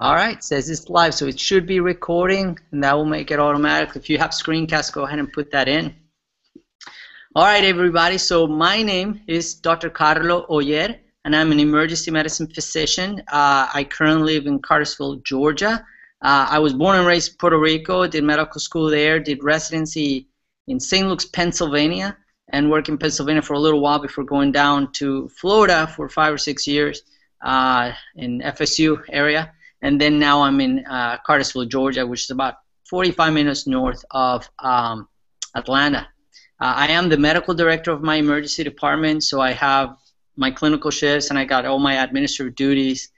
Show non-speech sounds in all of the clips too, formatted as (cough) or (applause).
All right, says it's live, so it should be recording, and that will make it automatic. If you have screencast, go ahead and put that in. All right, everybody, so my name is Dr. Carlo Oller, and I'm an emergency medicine physician. Uh, I currently live in Cartersville, Georgia. Uh, I was born and raised in Puerto Rico, did medical school there, did residency in St. Luke's, Pennsylvania, and worked in Pennsylvania for a little while before going down to Florida for five or six years uh, in FSU area and then now I'm in uh, Cartersville, Georgia, which is about 45 minutes north of um, Atlanta. Uh, I am the medical director of my emergency department, so I have my clinical shifts and I got all my administrative duties,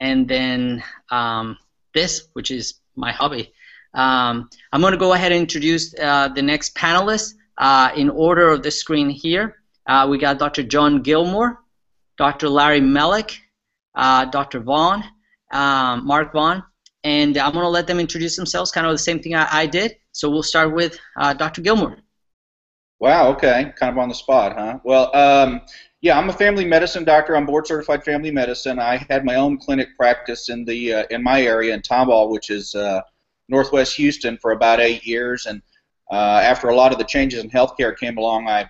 and then um, this, which is my hobby. Um, I'm going to go ahead and introduce uh, the next panelists uh, in order of the screen here. Uh, we got Dr. John Gilmore, Dr. Larry Mellick, uh, Dr. Vaughan, um, Mark Vaughan, and I'm going to let them introduce themselves, kind of the same thing I, I did. So we'll start with uh, Dr. Gilmore. Wow, okay, kind of on the spot, huh? Well, um, yeah, I'm a family medicine doctor. I'm board certified family medicine. I had my own clinic practice in the uh, in my area in Tomball, which is uh, northwest Houston, for about eight years. And uh, after a lot of the changes in healthcare came along, I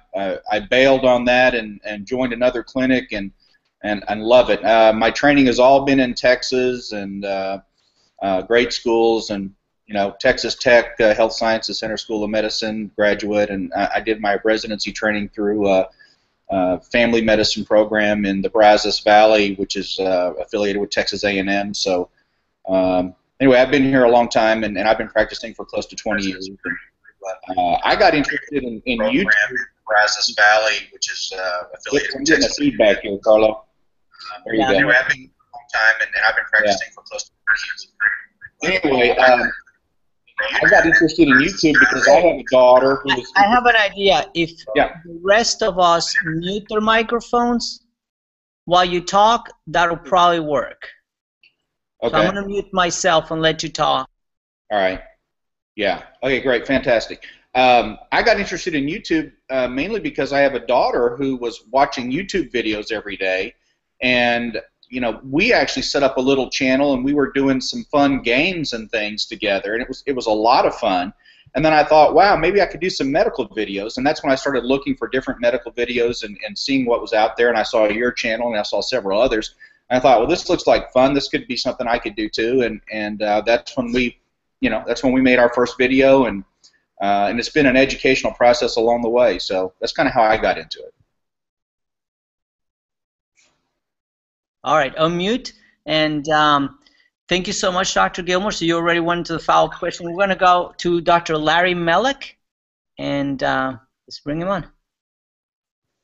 I bailed on that and, and joined another clinic and and, and love it. Uh, my training has all been in Texas and uh, uh, great schools and you know Texas Tech uh, Health Sciences Center School of Medicine graduate, and I, I did my residency training through a, a family medicine program in the Brazos Valley, which is uh, affiliated with Texas A&M. So um, anyway, I've been here a long time, and, and I've been practicing for close to 20 years. Uh, I got interested in, in YouTube. Brazos Valley, which is uh, affiliated with Texas. feedback here, Carlo. There you yeah, go. I've been a long time, and, and I've been practicing yeah. for close to 30 years. Anyway, um, I got interested in YouTube because I have a daughter who is. I have an idea. If yeah. the rest of us mute their microphones while you talk, that'll probably work. Okay. So I'm going to mute myself and let you talk. All right. Yeah. Okay, great. Fantastic. Um, I got interested in YouTube uh, mainly because I have a daughter who was watching YouTube videos every day and you know we actually set up a little channel and we were doing some fun games and things together and it was it was a lot of fun. And then I thought wow maybe I could do some medical videos. And that's when I started looking for different medical videos and, and seeing what was out there. And I saw your channel and I saw several others. And I thought well this looks like fun. This could be something I could do too. And and uh, that's when we you know that's when we made our first video and uh, and it's been an educational process along the way. So that's kind of how I got into it All right, unmute. And um, thank you so much, Dr. Gilmore. So you already went to the follow-up question. We're going to go to Dr. Larry Mellick, and uh, let's bring him on.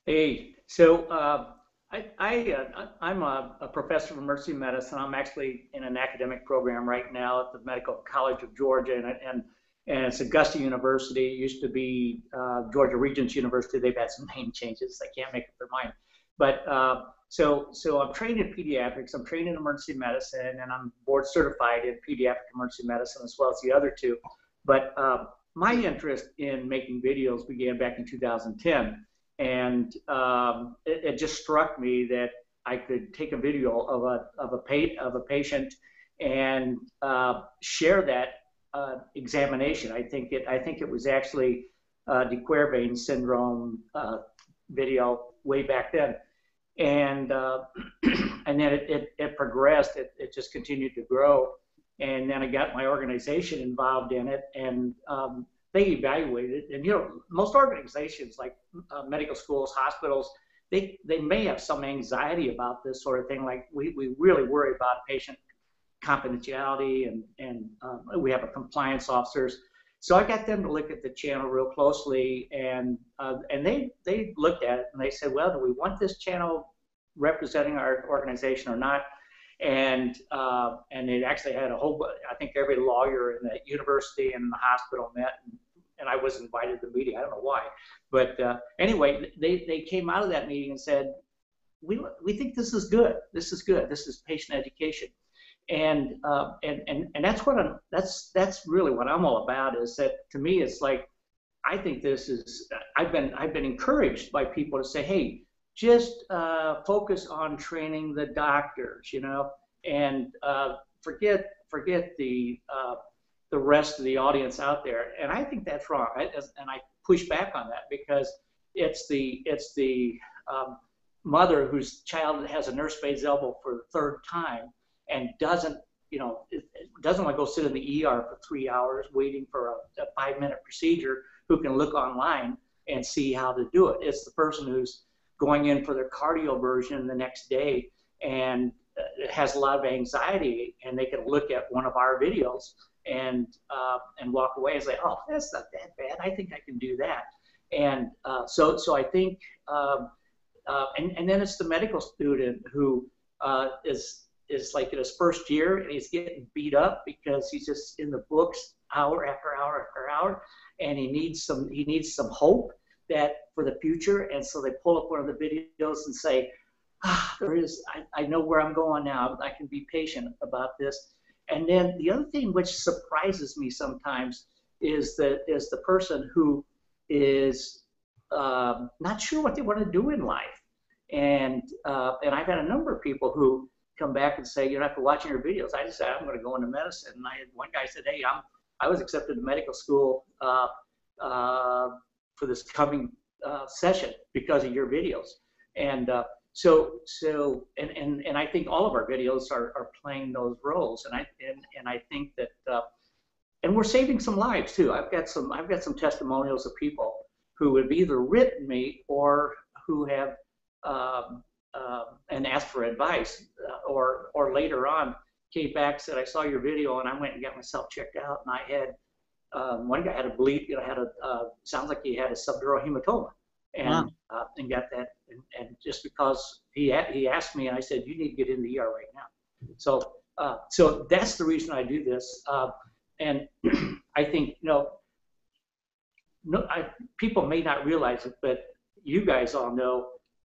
Hey, so uh, I, I, uh, I'm a, a, professor of emergency medicine. I'm actually in an academic program right now at the Medical College of Georgia, and, and, and it's Augusta University. It used to be uh, Georgia Regents University. They've had some name changes. They can't make up their mind. But uh, so, so I'm trained in pediatrics, I'm trained in emergency medicine, and I'm board certified in pediatric emergency medicine as well as the other two. But uh, my interest in making videos began back in 2010, and um, it, it, just struck me that I could take a video of a of a pa- of a patient and uh, share that uh, examination. I think it I think it was actually uh, de Quervain syndrome uh, video way back then and uh, (clears throat) and then it, it, it progressed. It, it just continued to grow, and then I got my organization involved in it, and um, they evaluated. It and you know, most organizations like uh, medical schools, hospitals, they they may have some anxiety about this sort of thing. Like we we really worry about patient confidentiality, and and um, we have a compliance officers. So I got them to look at the channel real closely, and uh, and they they looked at it and they said, well, do we want this channel representing our organization or not? And uh, and it actually had a whole. I think every lawyer in the university and the hospital met, and, and I was invited to the meeting. I don't know why, but uh, anyway, they they came out of that meeting and said, we we think this is good. This is good. This is patient education and uh, and and and that's what I'm that's that's really what I'm all about is that to me it's like I think this is I've been I've been encouraged by people to say hey just uh, focus on training the doctors you know and uh, forget forget the uh, the rest of the audience out there, and I think that's wrong. I, and I push back on that because it's the it's the um, mother whose child has a nursemaid's elbow for the third time and doesn't you know doesn't want to go sit in the ER for three hours waiting for a, a five minute procedure who can look online and see how to do it. It's the person who's going in for their cardioversion the next day and uh, has a lot of anxiety and they can look at one of our videos and uh, and walk away and say, oh, that's not that bad. I think I can do that. And uh, so so I think um, uh, and and then it's the medical student who uh, is is like in his first year and he's getting beat up because he's just in the books hour after hour after hour and he needs some he needs some hope that for the future and so they pull up one of the videos and say ah, there is I, I know where i'm going now. I can be patient about this. And then the other thing which surprises me sometimes is that is the person who is um, not sure what they want to do in life. And uh, and i've had a number of people who come back and say, you know, after watching your videos, I decided I'm going to go into medicine. And I had one guy said, hey, I'm I was accepted to medical school uh, uh, for this coming uh, session because of your videos. And uh, so so and, and and I think all of our videos are, are playing those roles. And I and, and I think that uh, and we're saving some lives too. I've got some I've got some testimonials of people who have either written me or who have um, uh, and asked for advice, uh, or or later on came back said I saw your video and I went and got myself checked out and I had um, one guy had a bleed, you know, had a uh, sounds like he had a subdural hematoma, and wow. uh, and got that, and, and just because he had, he asked me, and I said you need to get in the ER right now. So uh, so that's the reason I do this, uh, and (clears throat) I think you know, no, I, people may not realize it, but you guys all know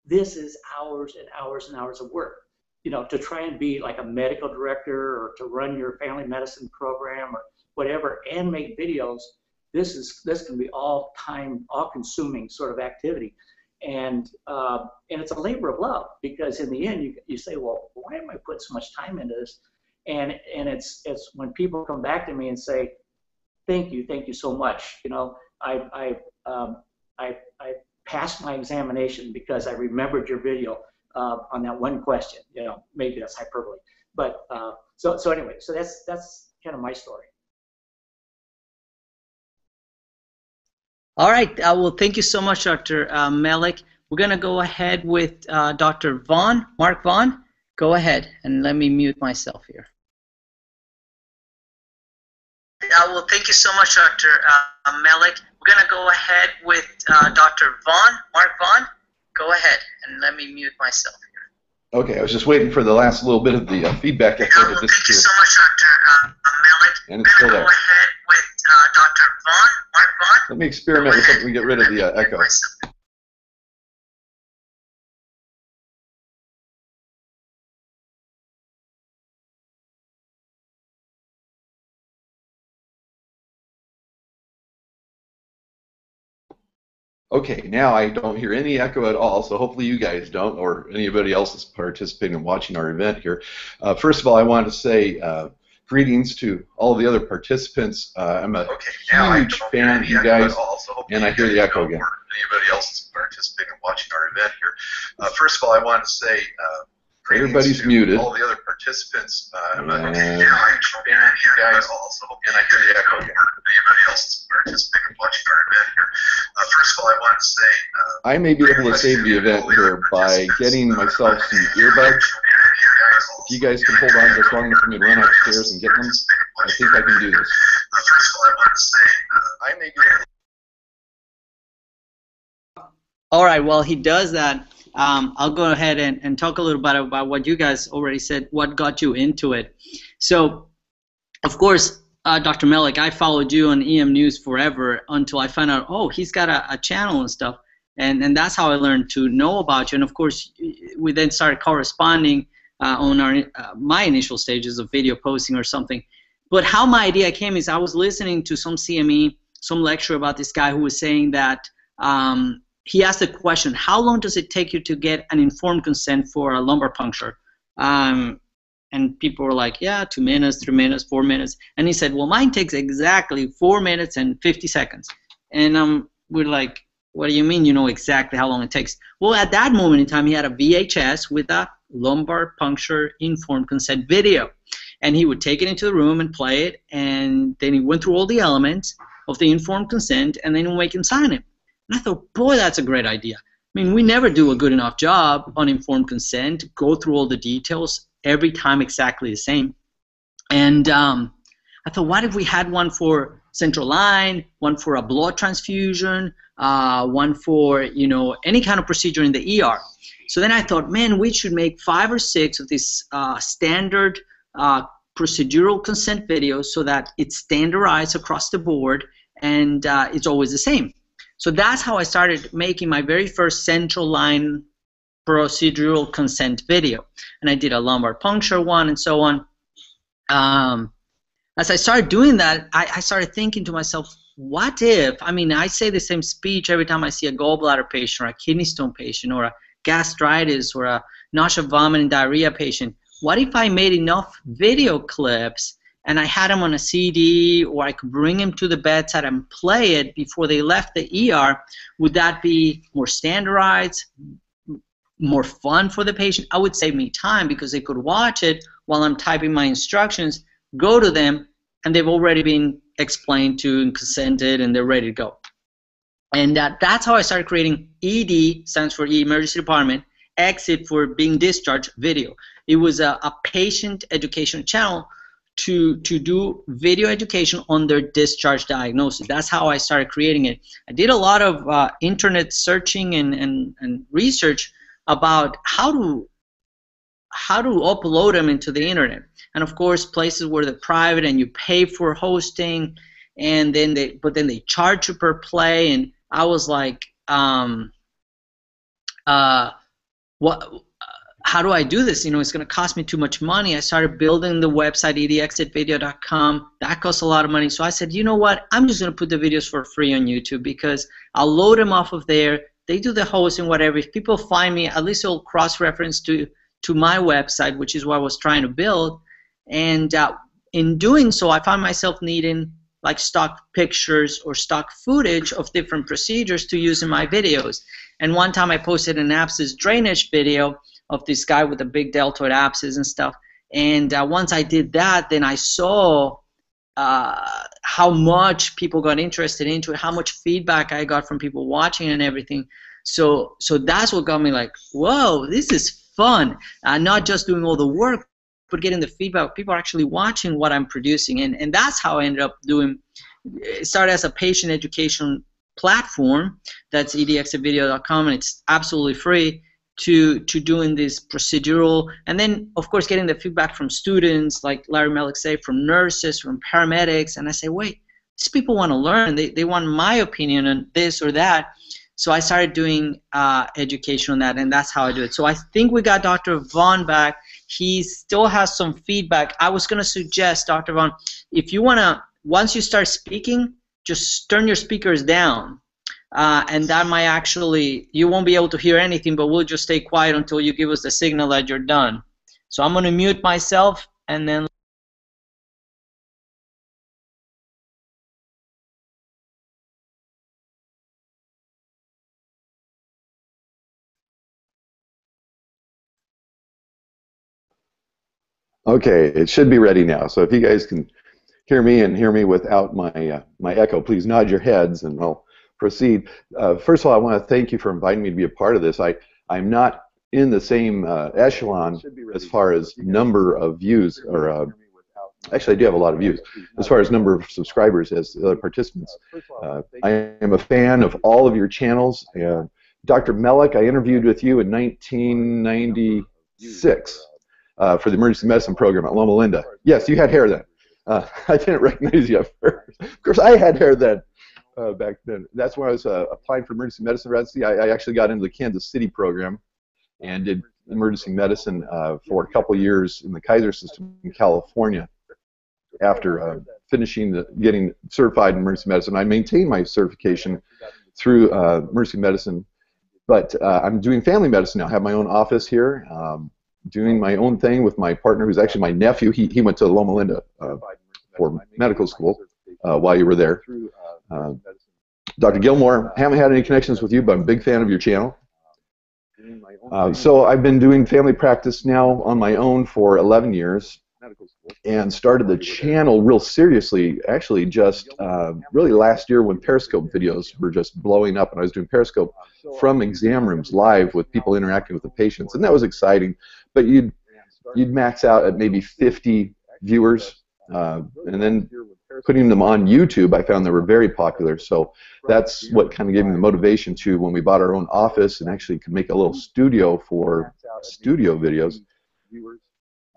this is hours and hours and hours of work. You know, to try and be like a medical director or to run your family medicine program or whatever and make videos, this is this can be all time, all consuming sort of activity. And uh, and it's a labor of love because in the end you, you say, well, why am I putting so much time into this? And and it's it's when people come back to me and say, thank you, thank you so much. You know, I I um, I I passed my examination because I remembered your video uh, on that one question. You know, maybe that's hyperbole, but uh, so so anyway, so that's that's kind of my story. All right. Uh, well, thank you so much, Dr. Uh, Mellick. We're going to go ahead with uh, Dr. Vaughan, Mark Vaughan. Go ahead and let me mute myself here. Uh, well, thank you so much, Dr. Uh, Mellick. We're going to go ahead with uh, Dr. Vaughan, Mark Vaughan. Go ahead and let me mute myself here. Okay, I was just waiting for the last little bit of the uh, feedback. Uh, well, thank you so much, Dr. Uh, Mellick. And it's still there. Go ahead with uh, Dr. Vaughn, Mark Vaughn. Let me experiment with something to get rid of the uh, echo. Okay, now I don't hear any echo at all, so hopefully you guys don't, or anybody else that's participating and watching our event here. Uh, first of all, I want to say uh, greetings to all the other participants. Uh, I'm a okay, huge fan of you guys, also, and I hear the echo again. Anybody else that's participating and watching our event here. Uh, first of all, I want to say uh, Everybody's muted. All the other participants. Uh, and, okay, yeah, I you guys also, and I hear the echo again. Anybody else participating watching our event here? Uh, first of all, I want to say. Uh, I may be able to save the event here by getting myself some earbuds. If you guys can hold on just long enough for me to run upstairs and get them, I think I can do this. Uh, first of all, I want to say uh, I may be able. All right. Well, he does that um, I'll go ahead and, and talk a little bit about what you guys already said, what got you into it. So, of course, uh, Dr. Mellick, I followed you on EM News forever until I found out, oh, he's got a, a channel and stuff. And, and that's how I learned to know about you. And of course, we then started corresponding uh, on our uh, my initial stages of video posting or something. But how my idea came is I was listening to some CME, some lecture about this guy who was saying that um, he asked the question, how long does it take you to get an informed consent for a lumbar puncture? Um, And people were like, yeah, two minutes, three minutes, four minutes. And he said, well, mine takes exactly four minutes and 50 seconds. And um, we're like, what do you mean you know exactly how long it takes? Well, at that moment in time, he had a VHS with a lumbar puncture informed consent video. And he would take it into the room and play it, and then he went through all the elements of the informed consent, and then he would make him sign it. And I thought, boy, that's a great idea. I mean, we never do a good enough job on informed consent, go through all the details every time exactly the same. And um, I thought, what if we had one for central line, one for a blood transfusion, uh, one for you know any kind of procedure in the ER. So then I thought, man, we should make five or six of these uh, standard uh, procedural consent videos so that it's standardized across the board and uh, it's always the same. So that's how I started making my very first central line procedural consent video. And I did a lumbar puncture one and so on. Um, as I started doing that, I, I started thinking to myself, what if, I mean, I say the same speech every time I see a gallbladder patient or a kidney stone patient or a gastritis or a nausea, vomiting, diarrhea patient. What if I made enough video clips and I had them on a CD or I could bring them to the bedside and play it before they left the ER, would that be more standardized, more fun for the patient? I would save me time because they could watch it while I'm typing my instructions, go to them, and they've already been explained to and consented and they're ready to go. And uh, that's how I started creating ED, stands for Emergency Department, exit for being discharged video. It was a, a patient education channel to to do video education on their discharge diagnosis. That's how I started creating it. I did a lot of uh, internet searching and, and, and research about how to how to upload them into the internet. And of course, places where they're private and you pay for hosting, and then they but then they charge you per play. And I was like, um, uh, what? How do I do this? You know, it's going to cost me too much money. I started building the website edxitvideo.com. That costs a lot of money. So I said, you know what? I'm just going to put the videos for free on YouTube because I'll load them off of there. They do the hosting, whatever. If people find me, at least it'll cross-reference to to my website, which is what I was trying to build. And uh, in doing so, I found myself needing like stock pictures or stock footage of different procedures to use in my videos. And one time I posted an abscess drainage video of this guy with the big deltoid abscess and stuff. And uh, once I did that, then I saw uh, how much people got interested into it, how much feedback I got from people watching and everything. So, so that's what got me like, whoa, this is fun. Uh, not just doing all the work, but getting the feedback. People are actually watching what I'm producing, and and that's how I ended up doing. It started as a patient education platform. That's edxitvideo.com, and it's absolutely free to to doing this procedural and then of course getting the feedback from students like larry mellick say from nurses from paramedics and i say wait these people want to learn. They, they want my opinion on this or that. So i started doing uh, education on that and that's how i do it. So i think we got dr vaughan back. He still has some feedback. I was going to suggest dr vaughan if you want to once you start speaking just turn your speakers down uh, and that might actually you won't be able to hear anything but we'll just stay quiet until you give us the signal that you're done so I'm going to mute myself and then Okay, it should be ready now. So if you guys can hear me and hear me without my uh, my echo, please nod your heads and I'll proceed. Uh, first of all, I want to thank you for inviting me to be a part of this. I, I'm not in the same uh, echelon as far as number of views, or uh, actually, I do have a lot of views as far as number of subscribers as the other participants. Uh, I am a fan of all of your channels. And Dr. Mellick, I interviewed with you in 1996 uh, for the emergency medicine program at Loma Linda. Yes, you had hair then. Uh, (laughs) I didn't recognize you at first. Of course, I had hair then uh, back then. That's when I was uh, applying for emergency medicine residency. I, I, actually got into the Kansas City program and did emergency medicine uh, for a couple years in the Kaiser system in California. After uh, finishing the, getting certified in emergency medicine, I maintained my certification through uh, emergency medicine, but uh, I'm doing family medicine now. I have my own office here. Um, doing my own thing with my partner, who's actually my nephew. He, he went to Loma Linda for medical school uh, while you were there. Uh, Dr. Gilmore, haven't had any connections with you, but I'm a big fan of your channel. Uh, so I've been doing family practice now on my own for 11 years and started the channel real seriously actually just uh, really last year when Periscope videos were just blowing up and I was doing Periscope from exam rooms live with people interacting with the patients and that was exciting but you'd you'd max out at maybe 50 viewers uh, and then putting them on YouTube I found they were very popular. So that's what kind of gave me the motivation to when we bought our own office and actually could make a little studio for studio videos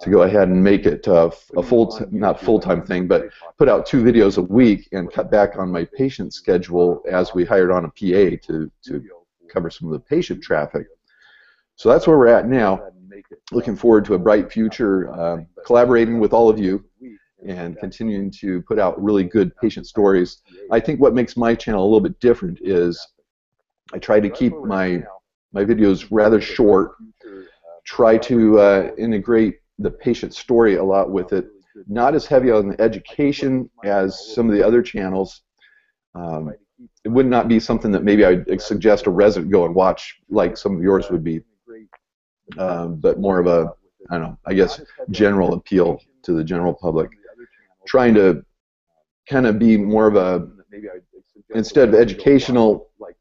to go ahead and make it uh, a full, not full-time thing, but put out two videos a week and cut back on my patient schedule as we hired on a PA to, to cover some of the patient traffic. So that's where we're at now. Looking forward to a bright future, uh, collaborating with all of you and continuing to put out really good patient stories. I think what makes my channel a little bit different is I try to keep my my videos rather short, try to uh, integrate the patient story a lot with it. Not as heavy on the education as some of the other channels. Um, it would not be something that maybe I'd suggest a resident go and watch like some of yours would be, um, but more of a, I don't know, I guess general appeal to the general public. Trying to kind of be more of a, maybe instead of educational like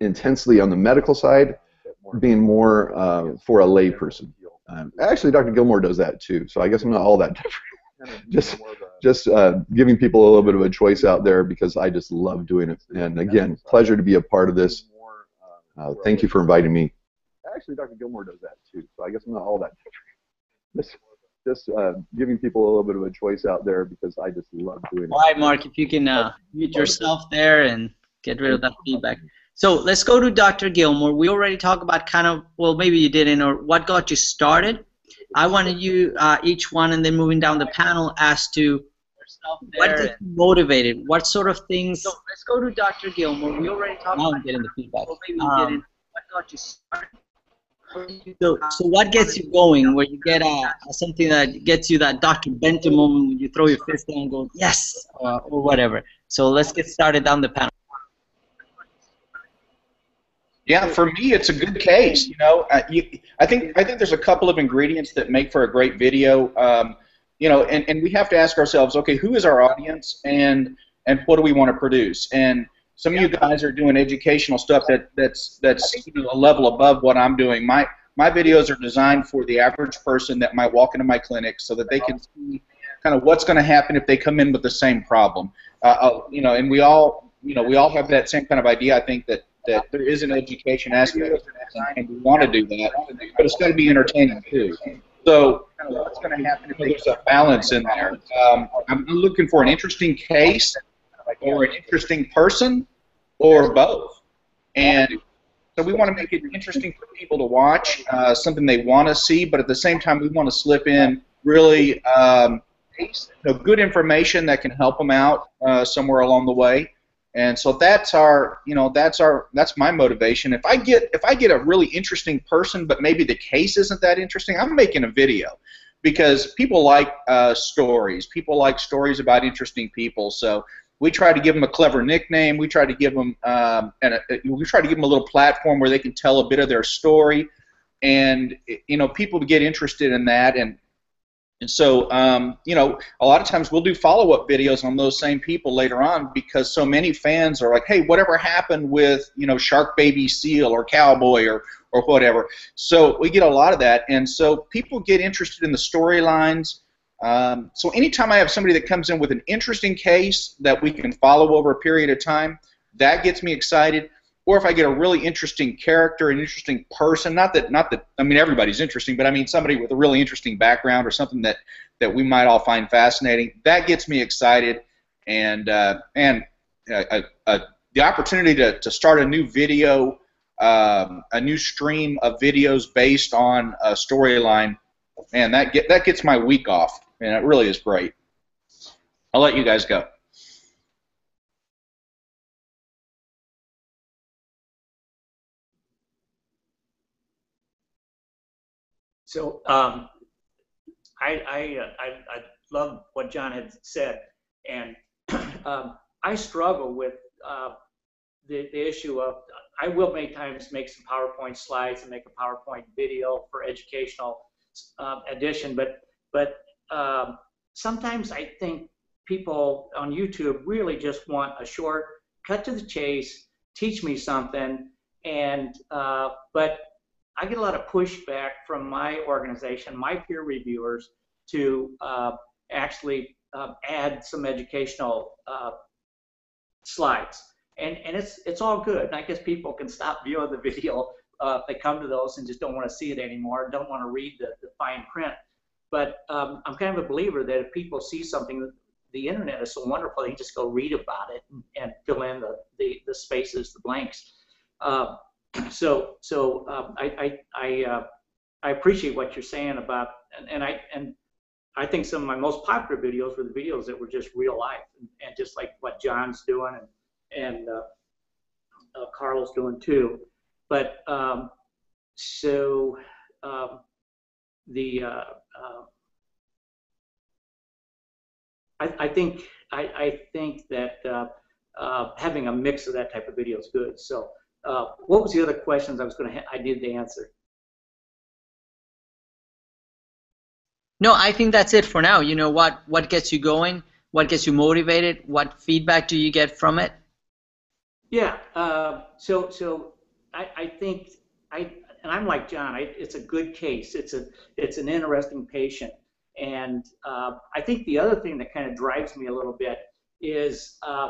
intensely on the medical side, being more uh, for a layperson. Um, actually, Dr. Gilmore does that too, so I guess I'm not all that (laughs) different. just just uh, giving people a little bit of a choice out there because I just love doing it. And again, pleasure to be a part of this. Uh, thank you for inviting me. Actually, Dr. Gilmore does that too, so I guess I'm not all that (laughs) different. Just, just uh, giving people a little bit of a choice out there because I just love doing it. All right, Mark, if you can uh, mute yourself there and get rid of that feedback. So let's go to Dr. Gilmore. We already talked about kind of, well, maybe you didn't, or what got you started. I wanted you, uh, each one, and then moving down the panel as to what gets you motivated, what sort of things. So let's go to Dr. Gilmore. We already talked now about. I'm getting the feedback. Well, maybe you um, didn't. What got you started? So, so what gets you going? Where you get uh, something that gets you that Dr. Moment when you throw your fist down and go yes, uh, or whatever. So let's get started down the panel. Yeah, for me, it's a good case. You know, uh, you, I think I think there's a couple of ingredients that make for a great video. Um, you know, and, and we have to ask ourselves, okay, who is our audience, and and what do we want to produce? And some of you guys are doing educational stuff that that's that's you know, a level above what I'm doing. My my videos are designed for the average person that might walk into my clinic so that they can see kind of what's going to happen if they come in with the same problem. Uh, uh, you know, and we all you know we all have that same kind of idea. I think that that there is an education aspect, and we want to do that, but it's got to be entertaining too. So, what's going to happen if there's a balance in there? Um, I'm looking for an interesting case, or an interesting person, or both. And so we want to make it interesting for people to watch, uh, something they want to see, but at the same time, we want to slip in really um, you know, good information that can help them out uh, somewhere along the way. And so that's our, you know, that's our, that's my motivation. If I get, if I get a really interesting person, but maybe the case isn't that interesting, I'm making a video, because people like uh, stories. People like stories about interesting people. So we try to give them a clever nickname. We try to give them, um, and a, we try to give them a little platform where they can tell a bit of their story, and you know, people get interested in that, and and so, um, you know, a lot of times we'll do follow-up videos on those same people later on because so many fans are like, "Hey, whatever happened with you know Shark Baby Seal or Cowboy or or whatever?" So we get a lot of that, and so people get interested in the storylines. Um, so anytime I have somebody that comes in with an interesting case that we can follow over a period of time, that gets me excited. Or if I get a really interesting character, an interesting person, not that not that I mean everybody's interesting, but I mean somebody with a really interesting background or something that that we might all find fascinating, that gets me excited, and uh, and uh, uh, the opportunity to, to start a new video, um, a new stream of videos based on a storyline, man, that get that gets my week off, and it really is great. I'll let you guys go. So um, I, I, uh, I, I love what John had said, and (clears throat) um, I struggle with uh, the, the issue of I will make times make some PowerPoint slides and make a PowerPoint video for educational uh, edition, but but um, sometimes I think people on YouTube really just want a short, cut to the chase, teach me something, and uh, but I get a lot of pushback from my organization, my peer reviewers, to uh, actually uh, add some educational uh, slides. And, and it's, it's all good. And I guess people can stop viewing the (laughs) video uh, if they come to those and just don't want to see it anymore, don't want to read the, the fine print. But um, I'm kind of a believer that if people see something, the internet is so wonderful, they just go read about it and, and fill in the, the, the, spaces, the blanks. Uh, so so um, I I I, uh, I, appreciate what you're saying about and, and, I and I think some of my most popular videos were the videos that were just real life and, and just like what John's doing and and uh, uh, Carl's doing too. But um, so um, the uh, uh, I, I, think I, I think that uh, having a mix of that type of video is good. So uh, what was the other questions I was going to I needed to answer? No, I think that's it for now. You know what what gets you going? What gets you motivated? What feedback do you get from it? Yeah. Uh, so so I, I think I and I'm like John. I, it's a good case. It's a it's an interesting patient, and uh, I think the other thing that kind of drives me a little bit is uh,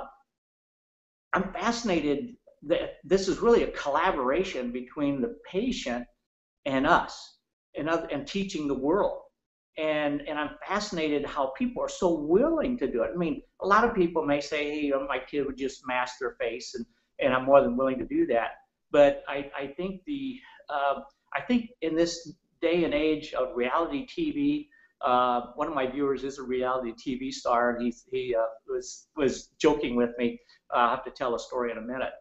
I'm fascinated that this is really a collaboration between the patient and us and, other, and teaching the world. And, and I'm fascinated how people are so willing to do it. I mean, a lot of people may say, hey, my kid would just mask their face, and, and I'm more than willing to do that. But I, I think the uh, I think in this day and age of reality TV, uh, one of my viewers is a reality TV star, and he he uh, was was joking with me. Uh, I have to tell a story in a minute.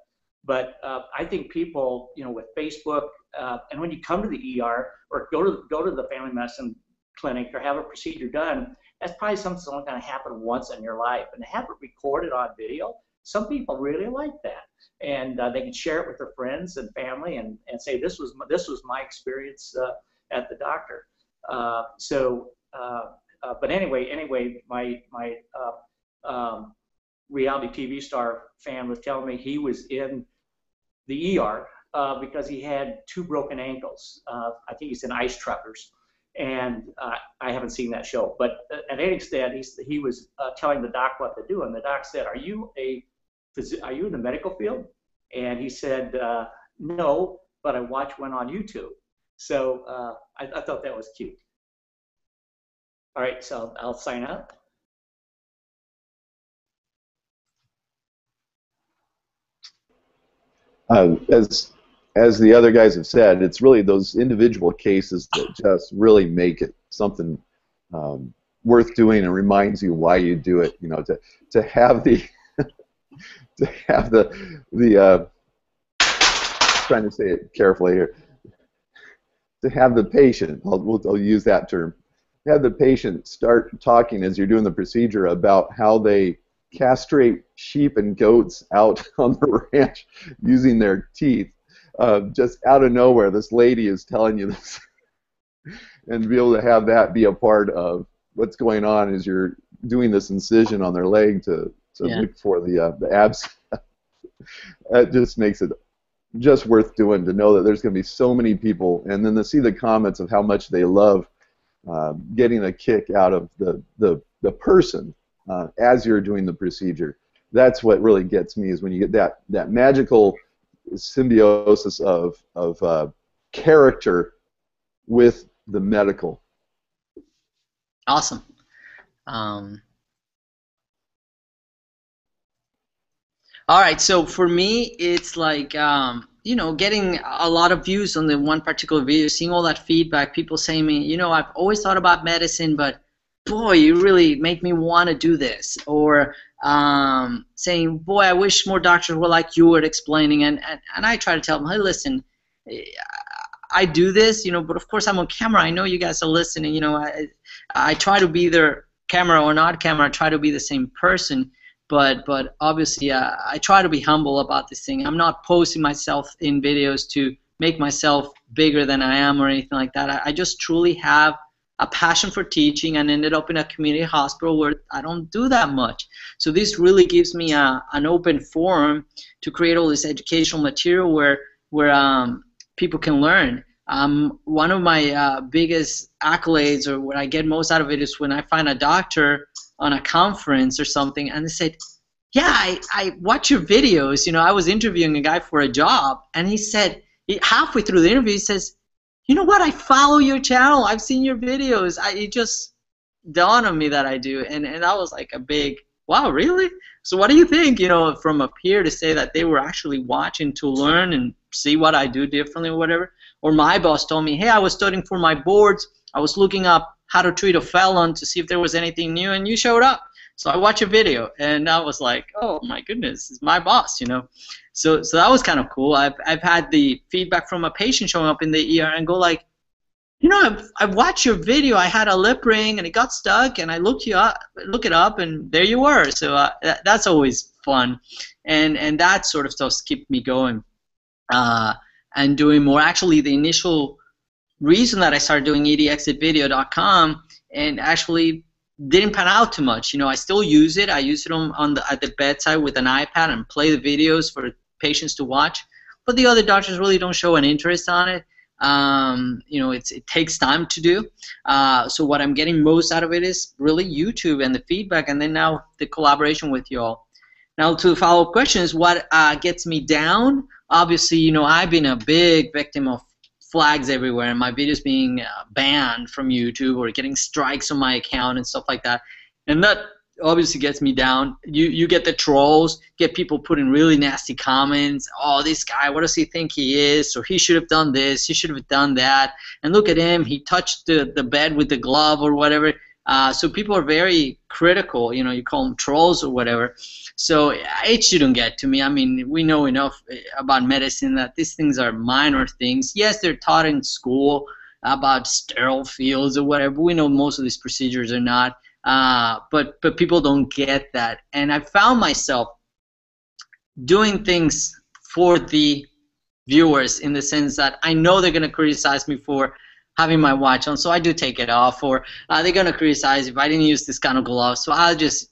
But uh, I think people, you know, with Facebook, uh, and when you come to the ER or go to go to the family medicine clinic or have a procedure done, that's probably something that's only going to happen once in your life. And to have it recorded on video, some people really like that, and uh, they can share it with their friends and family and, and say this was my, this was my experience uh, at the doctor. Uh, so, uh, but anyway, anyway, my my um, reality TV star fan was telling me he was in the ER uh, because he had two broken ankles. Uh, I think he's in Ice Truckers, and uh, I haven't seen that show. But at any extent, he's, he was uh, telling the doc what to do, and the doc said, "Are you a are you in the medical field?" And he said, uh, "No, but I watch one on YouTube." So uh, I, I thought that was cute. All right, so I'll sign up. uh, as as the other guys have said, it's really those individual cases that just really make it something um, worth doing and reminds you why you do it. You know, to to have the (laughs) to have the the uh, trying to say it carefully here. To have the patient, I'll, we'll, I'll use that term. Have the patient start talking as you're doing the procedure about how they castrate sheep and goats out (laughs) on the ranch using their teeth. Uh, just out of nowhere, this lady is telling you this, (laughs) and be able to have that be a part of what's going on as you're doing this incision on their leg to, to yeah. for the uh, the abs. (laughs) that just makes it just worth doing to know that there's going to be so many people, and then to see the comments of how much they love uh, getting a kick out of the the, the person uh, as you're doing the procedure. That's what really gets me is when you get that that magical symbiosis of of uh, character with the medical. Awesome. Um, all right, so for me, it's like um, you know getting a lot of views on the one particular video, seeing all that feedback, people saying me, you know, I've always thought about medicine, but boy, you really make me want to do this, or um, saying, boy, I wish more doctors were like you at explaining, and, and, and I try to tell them, hey, listen, I do this, you know, but of course I'm on camera. I know you guys are listening. You know, I I try to be either camera or not camera. I try to be the same person. But but obviously, uh, I try to be humble about this thing. I'm not posting myself in videos to make myself bigger than I am or anything like that. I, I just truly have a passion for teaching and ended up in a community hospital where I don't do that much. So this really gives me a, an open forum to create all this educational material where where um, people can learn. Um, one of my uh, biggest accolades or what I get most out of it is when I find a doctor on a conference or something and they said, yeah, I, I watch your videos. You know, I was interviewing a guy for a job and he said, halfway through the interview, he says, you know what? I follow your channel. I've seen your videos. I, it just dawned on me that I do, and and that was like a big wow, really? So what do you think? You know, from a peer to say that they were actually watching to learn and see what I do differently or whatever. Or my boss told me, hey, I was studying for my boards. I was looking up how to treat a felon to see if there was anything new, and you showed up. So I watched a video, and I was like, oh my goodness, it's my boss, you know. So so that was kind of cool. I've I've had the feedback from a patient showing up in the ER and go like, you know, I've, I've watched your video. I had a lip ring and it got stuck, and I looked you up, look it up, and there you were. So uh, that, that's always fun, and and that sort of stuff keeps me going, uh, and doing more. Actually, the initial reason that I started doing edxitvideo.com and actually didn't pan out too much. You know, I still use it. I use it on, on the at the bedside with an iPad and play the videos for patients to watch. But the other doctors really don't show an interest on it. Um, you know, it's, it takes time to do. Uh, so what I'm getting most out of it is really YouTube and the feedback, and then now the collaboration with you all. Now to the follow-up question is what uh, gets me down. Obviously, you know, I've been a big victim of flags everywhere and my videos being uh, banned from YouTube or getting strikes on my account and stuff like that. And that obviously gets me down. You you get the trolls, get people putting really nasty comments. Oh, this guy, what does he think he is? So he should have done this. He should have done that. And look at him. He touched the, the bed with the glove or whatever. Uh, so people are very critical. You know, you call them trolls or whatever. So it shouldn't get to me. I mean, we know enough eh, about medicine that these things are minor things. Yes, they're taught in school about sterile fields or whatever. We know most of these procedures are not. Uh, but but people don't get that, and I found myself doing things for the viewers in the sense that I know they're gonna criticize me for having my watch on, so I do take it off, or uh, they're gonna criticize if I didn't use this kind of glove, so I'll just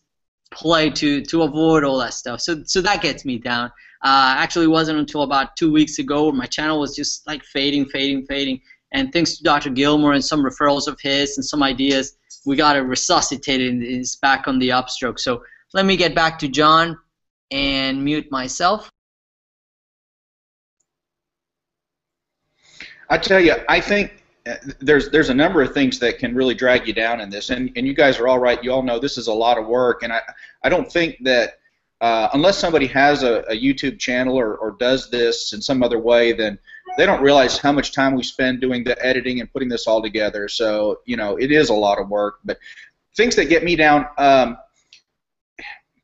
play to to avoid all that stuff. So so that gets me down. Uh, actually, wasn't until about two weeks ago my channel was just like fading, fading, fading. And thanks to Dr. Gilmore and some referrals of his and some ideas, we got it resuscitated and it's back on the upstroke. So let me get back to John and mute myself. I tell you, I think there's there's a number of things that can really drag you down in this, and and you guys are all right. You all know this is a lot of work, and I I don't think that uh, unless somebody has a, a YouTube channel or, or does this in some other way, then they don't realize how much time we spend doing the editing and putting this all together. So you know, it is a lot of work. But things that get me down, um,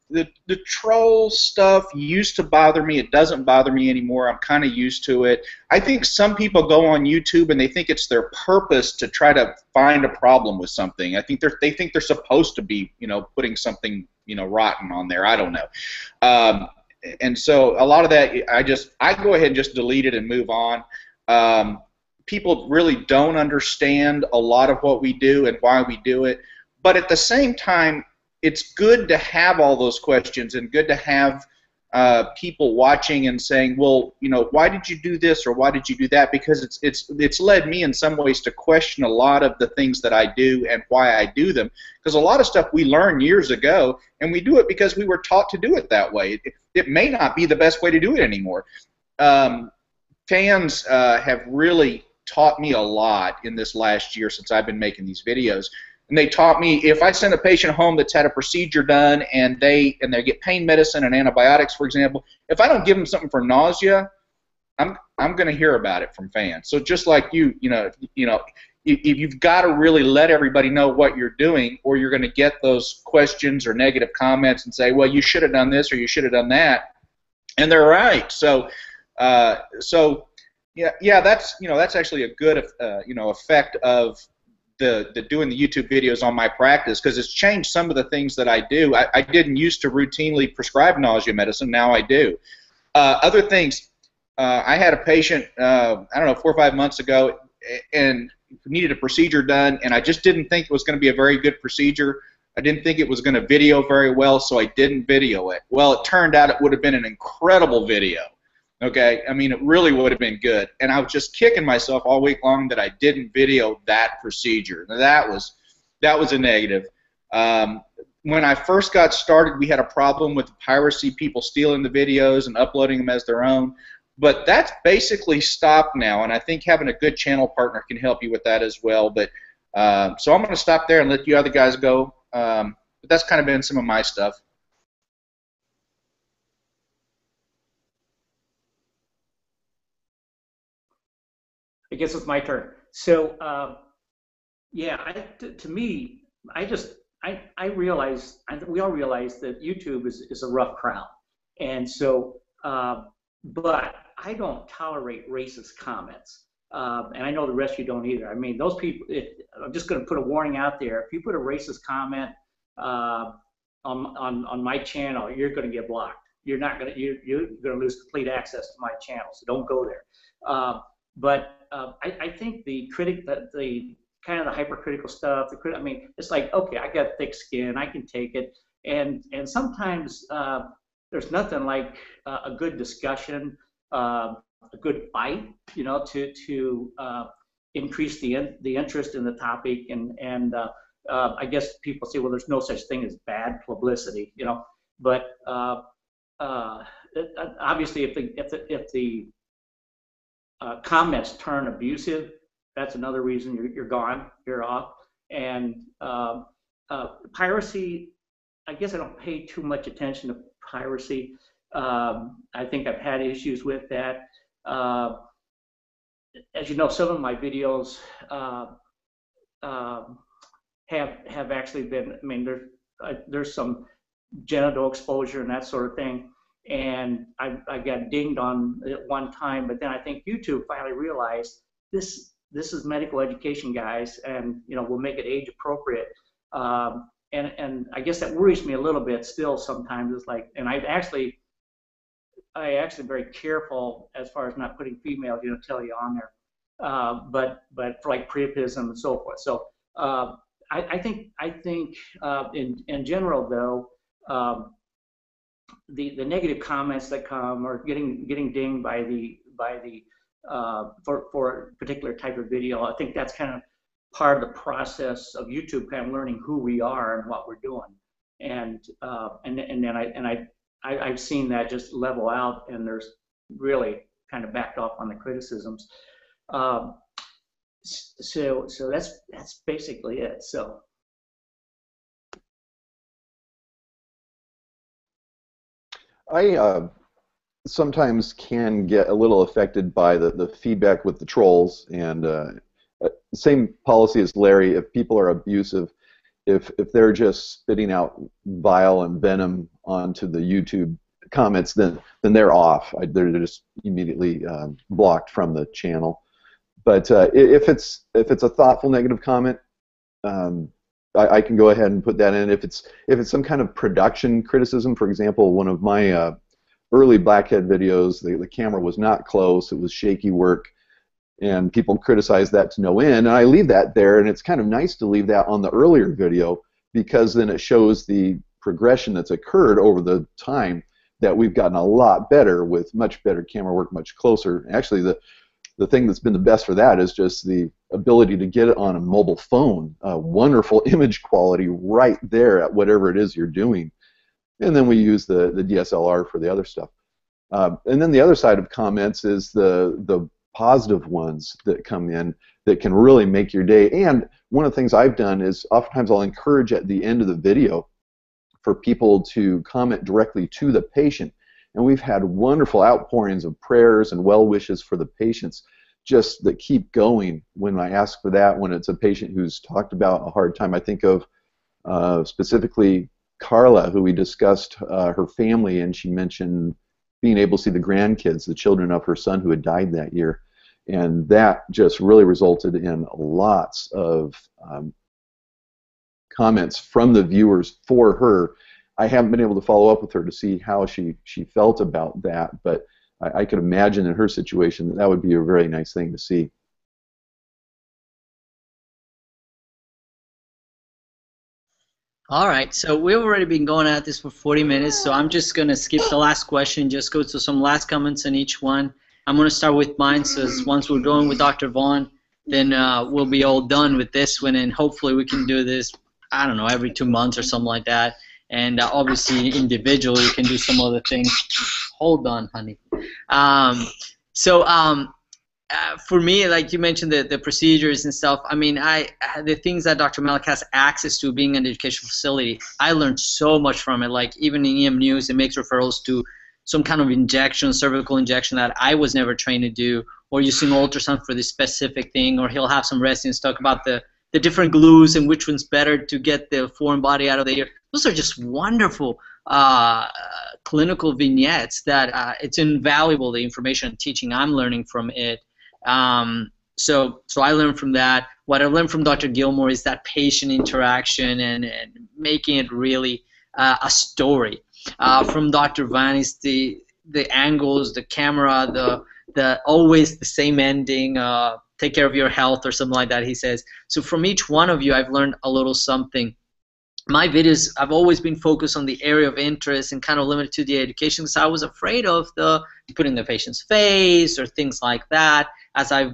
the the troll stuff used to bother me. It doesn't bother me anymore. I'm kind of used to it. I think some people go on YouTube and they think it's their purpose to try to find a problem with something. I think they're they think they're supposed to be you know putting something you know rotten on there. I don't know. Um, and so a lot of that, I just I go ahead and just delete it and move on. Um, people really don't understand a lot of what we do and why we do it, but at the same time, it's good to have all those questions and good to have uh, people watching and saying, well, you know, why did you do this or why did you do that? Because it's it's it's led me in some ways to question a lot of the things that I do and why I do them. Because a lot of stuff we learned years ago, and we do it because we were taught to do it that way. It, it may not be the best way to do it anymore. Um, fans uh, have really taught me a lot in this last year since I've been making these videos and they taught me if I send a patient home that's had a procedure done and they and they get pain medicine and antibiotics, for example, if I don't give them something for nausea, I'm I'm going to hear about it from fans. So just like you, you know, you know, if you've got to really let everybody know what you're doing, or you're going to get those questions or negative comments and say, well, you should have done this or you should have done that, and they're right. So, uh, so Yeah, yeah, that's you know that's actually a good uh, you know effect of the the doing the YouTube videos on my practice because it's changed some of the things that I do. I, I didn't used to routinely prescribe nausea medicine, now I do. Uh, other things, uh, I had a patient uh, I don't know four or five months ago and needed a procedure done, and I just didn't think it was going to be a very good procedure. I didn't think it was going to video very well, so I didn't video it. Well, it turned out it would have been an incredible video. Okay, I mean, it really would have been good. And I was just kicking myself all week long that I didn't video that procedure. Now, that was that was a negative. Um, when I first got started, we had a problem with piracy, people stealing the videos and uploading them as their own. But that's basically stopped now, and I think having a good channel partner can help you with that as well. But uh, so I'm going to stop there and let you other guys go. Um, but that's kind of been some of my stuff. I guess it's my turn. So, uh, yeah, I, to, to, me, I just I I realize I, we all realize that YouTube is is a rough crowd, and so uh, but I don't tolerate racist comments. Uh, and I know the rest of you don't either. I mean, those people. I'm just going to put a warning out there. If you put a racist comment uh, on, on on my channel, you're going to get blocked. You're not going to you you're going to lose complete access to my channel. So don't go there. Uh, but uh, I, I, think the critic, the, the kind of the hypercritical stuff, the crit, I mean, it's like, okay, I got thick skin, I can take it, and and sometimes uh, there's nothing like uh, a good discussion, uh, a good fight, you know, to to uh, increase the in, the interest in the topic, and and uh, I guess people say, well, there's no such thing as bad publicity, you know, but obviously, if the if the if the uh, comments turn abusive, that's another reason you're, you're gone, you're off. And uh, uh, piracy, I guess I don't pay too much attention to piracy. Um, I think I've had issues with that. Uh, as you know, some of my videos uh, um, have have actually been. I mean, there's uh, there's some genital exposure and that sort of thing and I, I got dinged on at one time, but then I think YouTube finally realized this this is medical education, guys, and you know we'll make it age appropriate. Um, and and I guess that worries me a little bit still sometimes. It's like, and I actually I actually very careful as far as not putting female genitalia on there, uh, but but for like priapism and so forth. So uh, I, I, think I think uh, in in general though. Um, the, the negative comments that come or getting getting dinged by the by the uh, for for a particular type of video. I think that's kind of part of the process of YouTube kind of learning who we are and what we're doing. And uh, and and then I and I, I I've seen that just level out and there's really kind of backed off on the criticisms. Um, so so that's that's basically it. So I uh, sometimes can get a little affected by the, the feedback with the trolls, and uh, uh, same policy as Larry. If people are abusive, if if they're just spitting out vile and venom onto the YouTube comments, then then they're off. I, they're just immediately uh, blocked from the channel. But uh, if it's if it's a thoughtful negative comment, um, I, I, can go ahead and put that in. If it's if it's some kind of production criticism, for example, one of my uh, early Blackhead videos, the, the camera was not close, it was shaky work, and people criticized that to no end. And I leave that there, and it's kind of nice to leave that on the earlier video because then it shows the progression that's occurred over the time that we've gotten a lot better with much better camera work, much closer. Actually, the the thing that's been the best for that is just the ability to get it on a mobile phone, uh, wonderful (laughs) image quality right there at whatever it is you're doing. And then we use the, the DSLR for the other stuff. Uh, and then the other side of comments is the, the positive ones that come in that can really make your day. And one of the things I've done is oftentimes I'll encourage at the end of the video for people to comment directly to the patient and we've had wonderful outpourings of prayers and well wishes for the patients just that keep going when I ask for that when it's a patient who's talked about a hard time. I think of uh, specifically Carla, who we discussed uh, her family, and she mentioned being able to see the grandkids, the children of her son who had died that year. and that just really resulted in lots of um, comments from the viewers for her. I haven't been able to follow up with her to see how she, she felt about that, but I, I can imagine in her situation that that would be a very nice thing to see. All right, so we've already been going at this for 40 minutes, so I'm just going to skip the last question, just go to some last comments on each one. I'm going to start with mine, so once we're going with Dr. Vaughan, then uh, we'll be all done with this one, and hopefully we can do this, I don't know, every two months or something like that. And uh, obviously, individually, you can do some other things. Hold on, honey. Um, so, um, uh, for me, like you mentioned, the, the procedures and stuff. I mean, I the things that Dr. Mellick has access to being an educational facility, I learned so much from it. Like even in EM News, it makes referrals to some kind of injection, cervical injection that I was never trained to do, or using ultrasound for this specific thing, or he'll have some residents talk about the the different glues and which one's better to get the foreign body out of the ear. Those are just wonderful uh, clinical vignettes that uh, it's invaluable the information and teaching I'm learning from it um, so, so I learned from that. What I learned from Dr. Gilmore is that patient interaction and, and making it really uh, a story. Uh, from Dr. Vaughan is the the angles, the camera, the the always the same ending. Uh, take care of your health or something like that. He says. So from each one of you, I've learned a little something. My videos, I've always been focused on the area of interest and kind of limited to the education because I was afraid of the putting the patient's face or things like that as I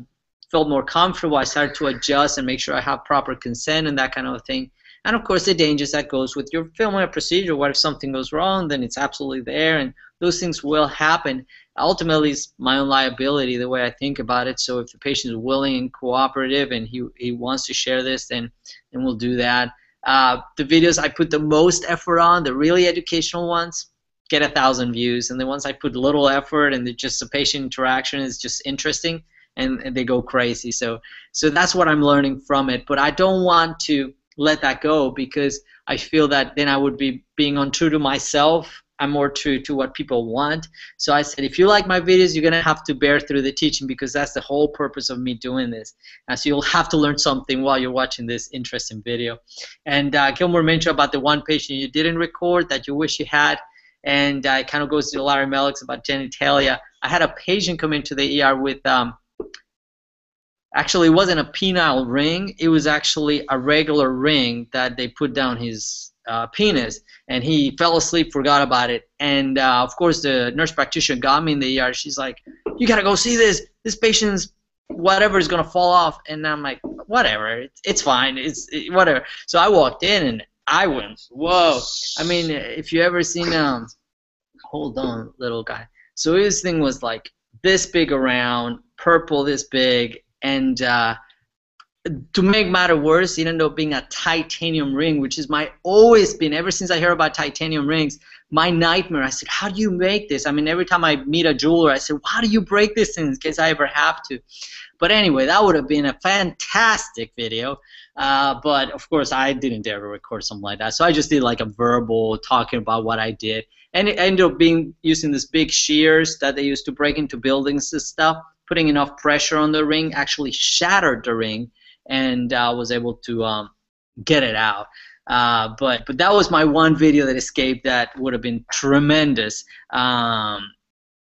felt more comfortable, I started to adjust and make sure I have proper consent and that kind of thing. And of course, the dangers that goes with your filming a procedure. What if something goes wrong? Then it's absolutely there, and those things will happen. Ultimately, it's my own liability the way I think about it. So if the patient is willing and cooperative and he, he wants to share this, then then we'll do that. Uh, the videos I put the most effort on, the really educational ones, get a thousand views, and the ones I put little effort and just the patient interaction is just interesting and, and they go crazy. So so that's what I'm learning from it. But I don't want to let that go because I feel that then I would be being untrue to myself. I'm more true to what people want. So I said, if you like my videos, you're gonna have to bear through the teaching because that's the whole purpose of me doing this. And so you'll have to learn something while you're watching this interesting video. And uh, Gilmore mentioned about the one patient you didn't record that you wish you had, and uh, it kind of goes to Larry Mellick's about genitalia. I had a patient come into the ER with um, actually it wasn't a penile ring. It was actually a regular ring that they put down his uh, penis. And he fell asleep forgot about it. And uh, of course the nurse practitioner got me in the ER she's like you gotta go see this. This patient's whatever is gonna fall off. And I'm like whatever. It's, it's fine. It's it, whatever. So I walked in and I went whoa. I mean if you ever seen um hold on little guy. So his thing was like this big around purple this big and uh, to make matter worse, it ended up being a titanium ring, which is my always been ever since I heard about titanium rings. My nightmare. I said, how do you make this? I mean, every time I meet a jeweler, I said, how do you break this in case I ever have to? But anyway, that would have been a fantastic video. Uh, but of course, I didn't ever record something like that. So I just did like a verbal talking about what I did, and it ended up being using this big shears that they used to break into buildings and stuff putting enough pressure on the ring actually shattered the ring and uh, was able to um, get it out. Uh, but but that was my one video that escaped that would have been tremendous. Um,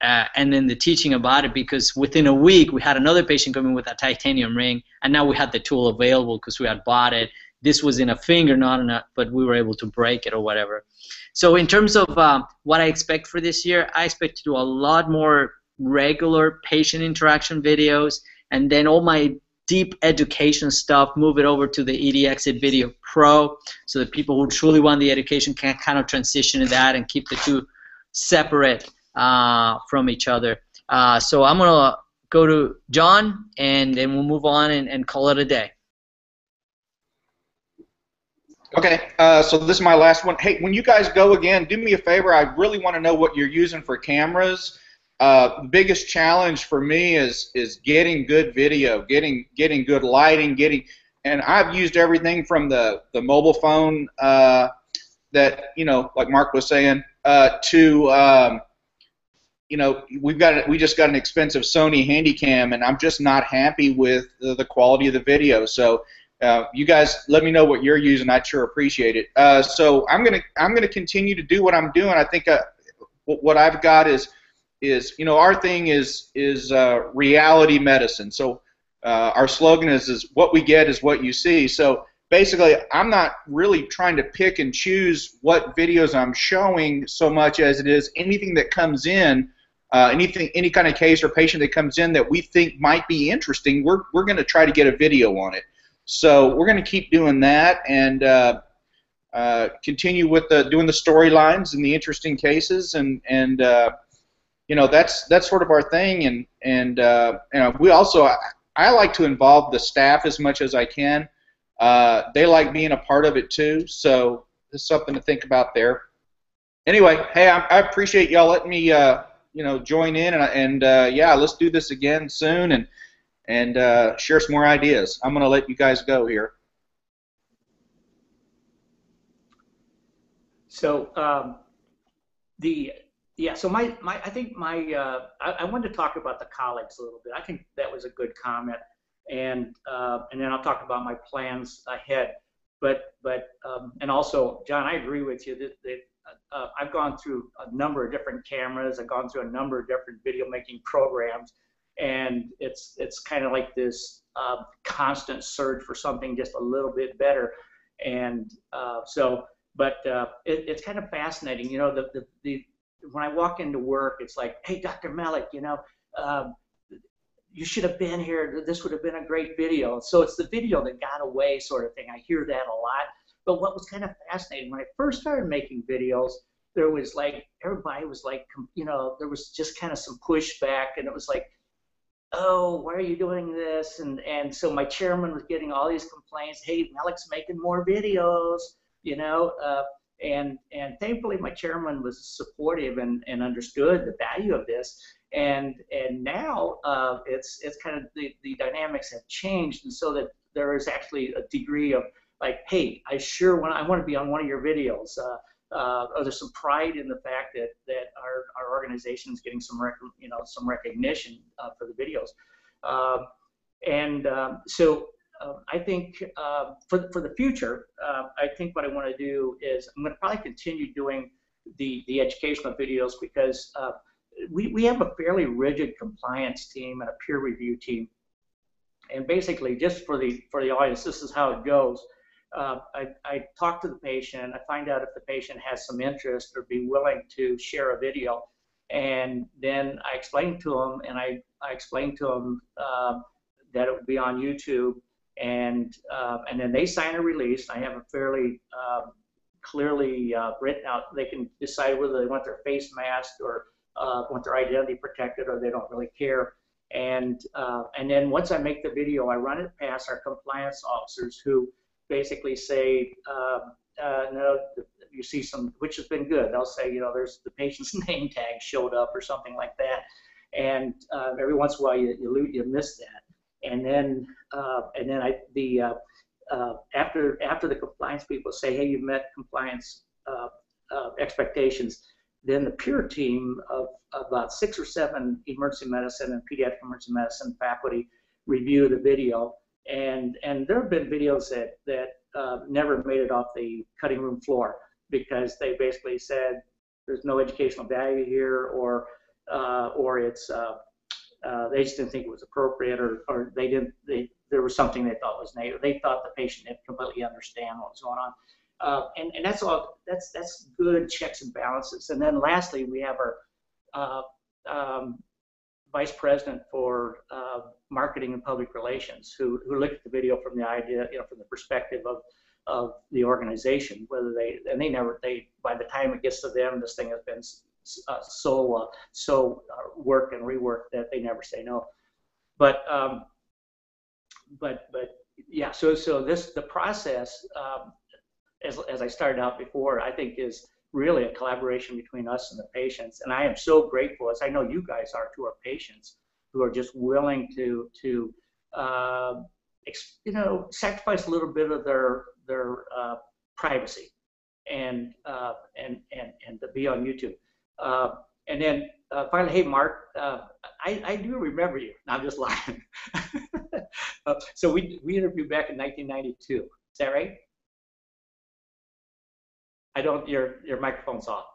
uh, and then the teaching about it because within a week we had another patient coming with a titanium ring and now we had the tool available because we had bought it this was in a finger not in a but we were able to break it or whatever so in terms of um, what i expect for this year i expect to do a lot more regular patient interaction videos, and then all my deep education stuff, move it over to the EDXit Video Pro so that people who truly want the education can kind of transition to that and keep the two separate uh, from each other. Uh, so I'm going to go to John, and then we'll move on and, and call it a day. Okay, uh, so this is my last one. Hey, when you guys go again, do me a favor. I really want to know what you're using for cameras uh, the biggest challenge for me is is getting good video, getting getting good lighting, getting and I've used everything from the the mobile phone uh, that you know, like Mark was saying, uh, to um, you know, we've got we just got an expensive Sony Handycam, and I'm just not happy with the, the quality of the video. So, uh, you guys, let me know what you're using. I'd sure appreciate it. Uh, so I'm gonna I'm gonna continue to do what I'm doing. I think uh, what I've got is is you know our thing is is uh, reality medicine. So uh, our slogan is is what we get is what you see. So basically, I'm not really trying to pick and choose what videos I'm showing so much as it is anything that comes in uh, anything, any kind of case or patient that comes in that we think might be interesting, we're, we're going to try to get a video on it. So we're going to keep doing that and uh, uh, continue with the doing the storylines and the interesting cases and and uh, you know that's that's sort of our thing and and uh, you know we also I, I, like to involve the staff as much as I can. Uh, they like being a part of it too, so it's something to think about there. Anyway, hey, I, I appreciate y'all letting me you know join in and, and uh, yeah, let's do this again soon and and uh, share some more ideas. I'm going to let you guys go here. So um, the yeah, so my, my I think my uh, I, I, wanted to talk about the colleagues a little bit. I think that was a good comment, and uh, and then I'll talk about my plans ahead. But but um, and also John, I agree with you that, that uh, I've gone through a number of different cameras. I've gone through a number of different video making programs, and it's it's kind of like this uh, constant search for something just a little bit better. And uh, so, but uh, it, it's kind of fascinating. You know, the, the the when I walk into work, it's like, hey, Dr. Mellick, you know. Um, you should have been here. This would have been a great video. So it's the video that got away, sort of thing. I hear that a lot but what was kind of fascinating when I first started making videos, there was like everybody was like, you know, there was just kind of some pushback, and it was like, oh, why are you doing this? And and so my chairman was getting all these complaints. Hey, Mellick's making more videos, you know. Uh, and and thankfully my chairman was supportive and, and understood the value of this. And and now uh, it's it's kind of the, the dynamics have changed. And so that there is actually a degree of like, hey, I sure want I want to be on one of your videos. Uh, uh, or there's some pride in the fact that that our, our organization is getting some rec- you know some recognition uh, for the videos, um, and um, so um, I think uh, for for the future, uh, I think what I want to do is I'm going to probably continue doing the the educational videos because uh, we we have a fairly rigid compliance team and a peer review team, and basically just for the for the audience, this is how it goes. Uh, I, I talk to the patient, I find out if the patient has some interest or be willing to share a video, and then I explain to them, and I, I explain to them that it would be on YouTube, and uh, and then they sign a release. I have a fairly um, clearly uh, written out. They can decide whether they want their face masked or uh, want their identity protected, or they don't really care. And uh, and then once I make the video, I run it past our compliance officers who basically say, um, uh, no, you see some, which has been good. They'll say, you know, there's the patient's (laughs) name tag showed up or something like that, and every once in a while you you, you miss that, and then uh, and then I the uh, uh, after after the compliance people say, hey, you've met compliance uh, expectations, then the peer team of about six or seven emergency medicine and pediatric emergency medicine faculty review the video. And and there have been videos that that uh, never made it off the cutting room floor because they basically said there's no educational value here or uh, or it's uh, they just didn't think it was appropriate or, or they didn't they, there was something they thought was negative. They thought the patient didn't completely understand what was going on. Uh, and and that's all that's that's good checks and balances. And then lastly we have our uh, um, vice president for uh, marketing and public relations who, who looked at the video from the idea, you know, from the perspective of, of the organization, whether they, and they never, they, by the time it gets to them, this thing has been so, uh, so uh, work and rework that they never say no. But, um, but, but yeah, so, so this, the process, um, as, as I started out before, I think is, really a collaboration between us and the patients. And I am so grateful, as I know you guys are, to our patients who are just willing to to uh, you know sacrifice a little bit of their their uh, privacy and uh, and and and to be on YouTube. Uh, and then uh, finally, hey, Mark, uh, I, I do remember you. No, I'm just lying. (laughs) uh, so we, we interviewed back in 1992. Is that right? I don't, your, your microphone's off.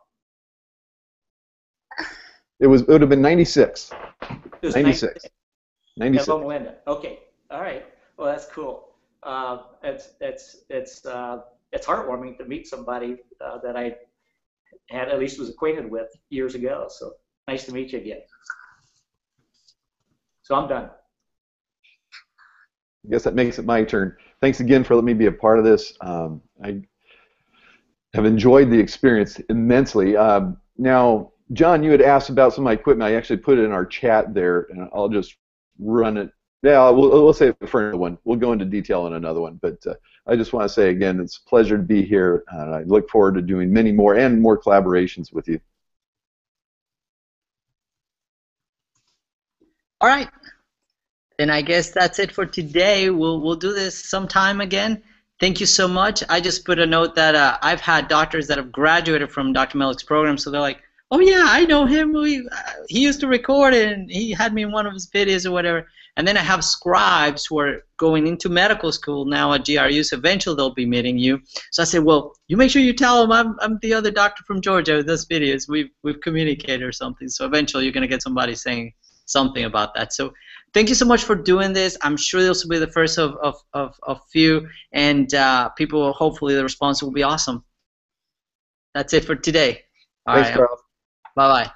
It was. It would have been 96. It was 96. 96. Evo Melinda. Okay. All right. Well, that's cool. Uh, it's it's it's uh, it's heartwarming to meet somebody uh, that I had at least was acquainted with years ago. So nice to meet you again. So I'm done. I guess that makes it my turn. Thanks again for letting me be a part of this. Um, I have enjoyed the experience immensely. Um, now, John, you had asked about some of my equipment. I actually put it in our chat there, and I'll just run it. Yeah, we'll, we'll save it for another one. We'll go into detail in another one. But uh, I just want to say again, it's a pleasure to be here. and I look forward to doing many more and more collaborations with you. All right. And I guess that's it for today. We'll we'll do this sometime again. Thank you so much. I just put a note that uh, I've had doctors that have graduated from Dr. Mellick's program, so they're like, "Oh yeah, I know him. We, uh, he used to record and he had me in one of his videos or whatever." And then I have scribes who are going into medical school now at GRU, so eventually they'll be meeting you. So I said, well, you make sure you tell them I'm, I'm the other doctor from Georgia with this videos. We've, we've communicated or something. So eventually you're going to get somebody saying something about that. So thank you so much for doing this. I'm sure this will be the first of, of, of, of few, and uh, people will, hopefully the response will be awesome. That's it for today. Thanks, Carl. Bye-bye.